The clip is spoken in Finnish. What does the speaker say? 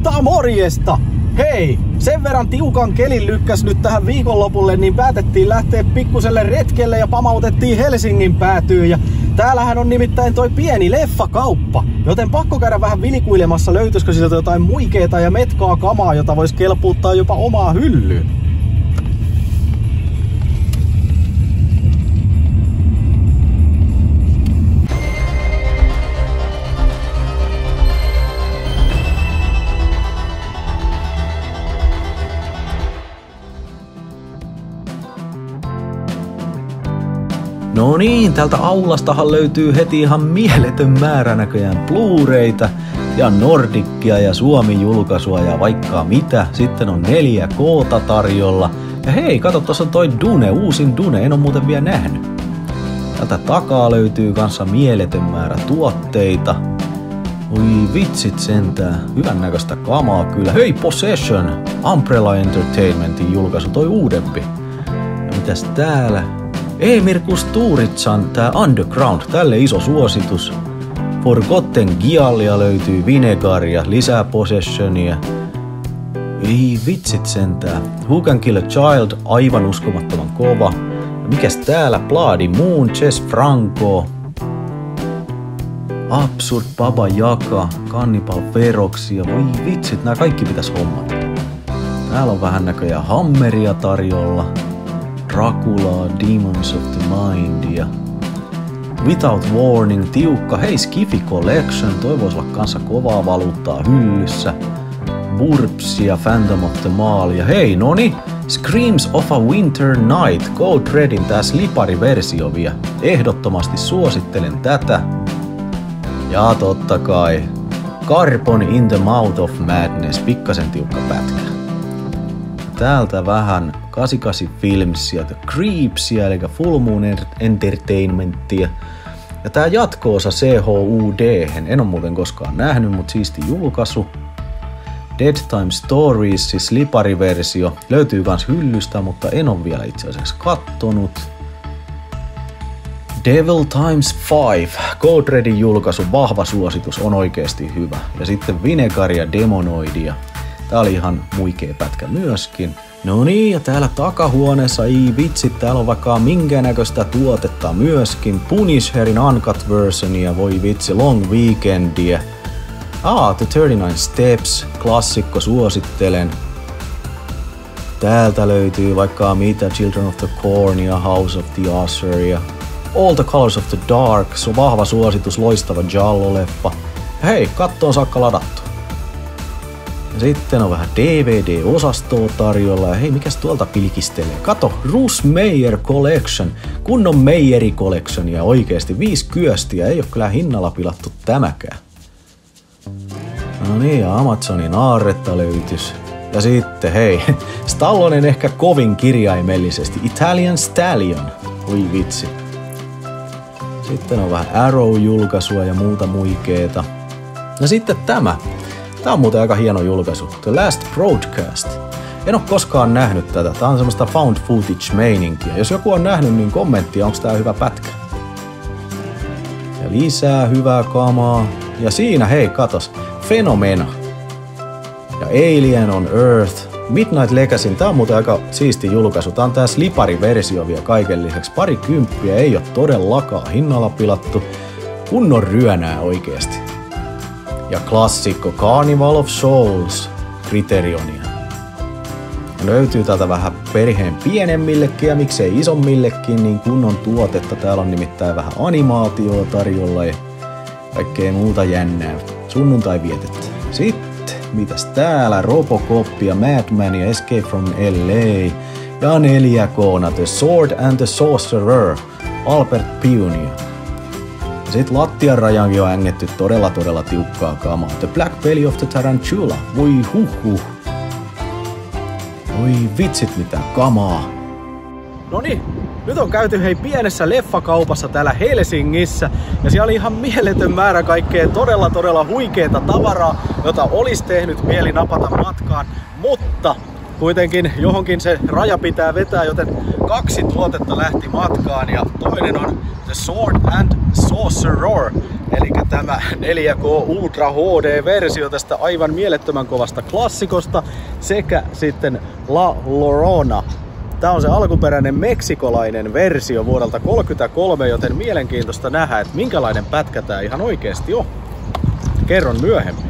Morjesta, morjesta! Hei, sen verran tiukan kelin lykkäs nyt tähän viikonlopulle, niin päätettiin lähteä pikkuselle retkelle ja pamautettiin Helsingin päätyyn. Ja täällähän on nimittäin toi pieni leffakauppa, joten pakko käydä vähän vilikuilemassa, löytyisikö sieltä jotain muikeeta ja metkaa kamaa, jota voisi kelpuuttaa jopa omaa hyllyyn. No niin, tältä aulastahan löytyy heti ihan mieletön määrä näköjään Blu-rayta ja Nordickia ja Suomi-julkaisua ja vaikka mitä. Sitten on 4K tarjolla. Ja hei, kato, tuossa on toi Dune, uusin Dune, en ole muuten vielä nähnyt. Tältä takaa löytyy kanssa mieletön määrä tuotteita. Oi vitsit sentää, hyvän näköistä kamaa kyllä. Hei Possession, Umbrella Entertainmentin julkaisu, toi uudempi. Ja mitäs täällä? Emir Kusturitsan tää Underground, tälle iso suositus. Forgotten Giallia löytyy Vinegaria, lisää Possessionia. Ei vitsit sentää. Who Can Kill a Child, aivan uskomattoman kova. Ja mikäs täällä? Bloody Moon, Chess Franco. Absurd Baba Jaka, Cannibal Feroksia. Voi vitsit, nämä kaikki pitäis hommata. Täällä on vähän näköjään hammeria tarjolla. Dracula, Demons of the Mind ja Without Warning, tiukka Hei Skiffy Collection, toi voisi olla kanssa kovaa valuuttaa hyllyssä. Burps ja Phantom of the Mall ja hei noni, Screams of a Winter Night, Gold Redin tää slipari-versio vielä. Ehdottomasti suosittelen tätä. Ja totta kai, Carbon in the Mouth of Madness, pikkasen tiukka pätkä. Täältä vähän 88 Filmsia, The Creepsia, eli Full Moon Entertainmentia. Ja tää jatko-osa CHUD, en ole muuten koskaan nähnyt, mutta siisti julkaisu. Dead Time Stories, siis lipariversio, löytyy kans hyllystä, mutta en ole vielä itse asiassa kattonut. Devil Times 5, Gold Redin julkaisu, vahva suositus, on oikeasti hyvä. Ja sitten Vinegar ja Demonoidia. Tää oli ihan muikea pätkä myöskin. No niin, ja täällä takahuoneessa, ei vitsi, täällä on vaikka minkä näköistä tuotetta myöskin. Punisherin Uncut versionia, voi vitsi, Long Weekendia. Ah, The 39 Steps, klassikko, suosittelen. Täältä löytyy vaikka mitä Children of the Corn ja House of the Usher ja All the Colors of the Dark, se on vahva suositus, loistava Jallo-leffa. Hei, kattoon saakka ladattu. Sitten on vähän DVD-osastoa tarjolla ja hei, mikäs tuolta pilkistelee? Kato, Rus Meyer Collection, kunnon Meijeri Collection ja oikeesti viisi kyöstiä, ei ole kyllä hinnalla pilattu tämäkään. No niin, ja Amazonin aarretta löytys. Ja sitten, hei, Stallonen ehkä kovin kirjaimellisesti, Italian Stallion. Oi vitsi. Sitten on vähän Arrow-julkaisua ja muuta muikeeta. Ja sitten tämä, Tää on muuten aika hieno julkaisu. The Last Broadcast. En ole koskaan nähnyt tätä. Tää on semmoista found footage meininkiä. Jos joku on nähnyt, niin kommenttia, onko tää hyvä pätkä. Ja lisää hyvää kamaa. Ja siinä, hei, katos. Fenomena. Ja Alien on Earth. Midnight Legacyn, tää on muuten aika siisti julkaisu. Tää on tää slipari-versio vielä kaiken lisäksi. Pari kymppiä, ei ole todellakaan hinnalla pilattu. Kunnon ryönää oikeesti ja klassikko Carnival of Souls Criterionia. Löytyy täältä vähän perheen pienemmillekin ja miksei isommillekin, niin kunnon tuotetta. Täällä on nimittäin vähän animaatioa tarjolla ja kaikkea muuta jännää. Sunnuntai vietettä. Sitten, mitäs täällä? Robocop ja Madman ja Escape from LA. Ja 4 The Sword and the Sorcerer. Albert Pioneer. Sitten lattian rajankin on ängetty todella todella tiukkaa kamaa. The Black Belly of the Tarantula. Voi huh huh. Voi vitsit mitä kamaa. No niin, nyt on käyty hei pienessä leffakaupassa täällä Helsingissä ja siellä oli ihan mieletön määrä kaikkea todella todella huikeeta tavaraa, jota olisi tehnyt mieli napata matkaan, mutta kuitenkin johonkin se raja pitää vetää, joten kaksi tuotetta lähti matkaan ja toinen on The Sword and Sorcerer Eli tämä 4K Ultra HD-versio tästä aivan mielettömän kovasta klassikosta sekä sitten La Lorona. Tämä on se alkuperäinen meksikolainen versio vuodelta 33, joten mielenkiintoista nähdä, että minkälainen pätkä tämä ihan oikeasti on. Kerron myöhemmin.